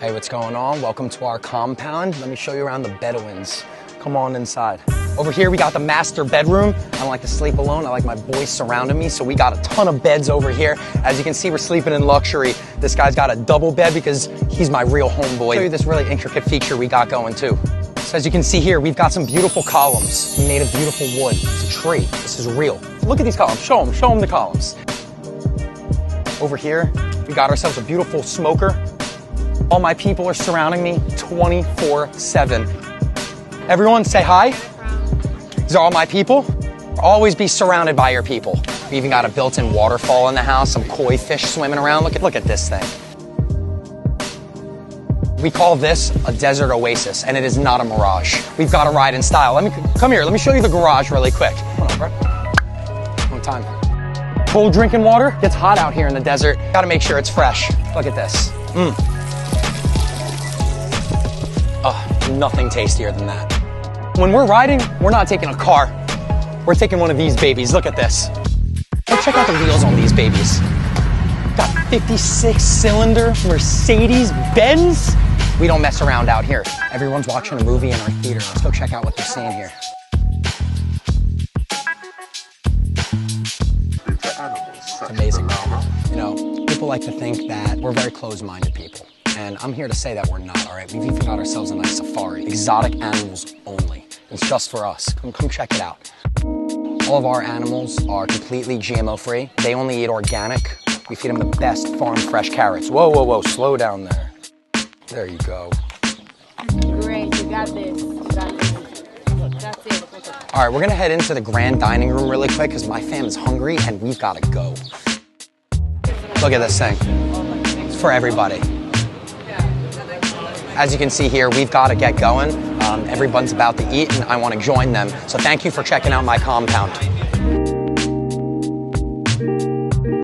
Hey, what's going on? Welcome to our compound. Let me show you around the Bedouins. Come on inside. Over here, we got the master bedroom. I don't like to sleep alone. I like my boys surrounding me, so we got a ton of beds over here. As you can see, we're sleeping in luxury. This guy's got a double bed because he's my real homeboy. Show you this really intricate feature we got going too. So as you can see here, we've got some beautiful columns made of beautiful wood. It's a tree. This is real. Look at these columns. Show them. Show them the columns. Over here, we got ourselves a beautiful smoker. All my people are surrounding me 24 7. Everyone say hi. These are all my people. Always be surrounded by your people. We even got a built-in waterfall in the house, some koi fish swimming around. Look at, look at this thing. We call this a desert oasis, and it is not a mirage. We've got to ride in style. Let me come here. Let me show you the garage really quick. Come on, bro. One time. Cold drinking water. Gets hot out here in the desert. Got to make sure it's fresh. Look at this. Mmm. Nothing tastier than that. When we're riding, we're not taking a car. We're taking one of these babies. Look at this. Let's check out the wheels on these babies. Got 56 cylinder Mercedes Benz. We don't mess around out here. Everyone's watching a movie in our theater. Let's go check out what they're seeing here. It's amazing. You know, people like to think that we're very closed-minded people. And I'm here to say that we're not, all right? We've even got ourselves a nice safari. Exotic animals only. It's just for us. Come, come check it out. All of our animals are completely GMO free. They only eat organic. We feed them the best farm fresh carrots. Whoa, whoa, whoa, slow down there. There you go. Great, you got this. You got this. That's it. All right, we're gonna head into the grand dining room really quick because my fam is hungry and we've gotta go. Look at this thing. It's for everybody. As you can see here, we've got to get going. Um, everyone's about to eat, and I want to join them. So thank you for checking out my compound.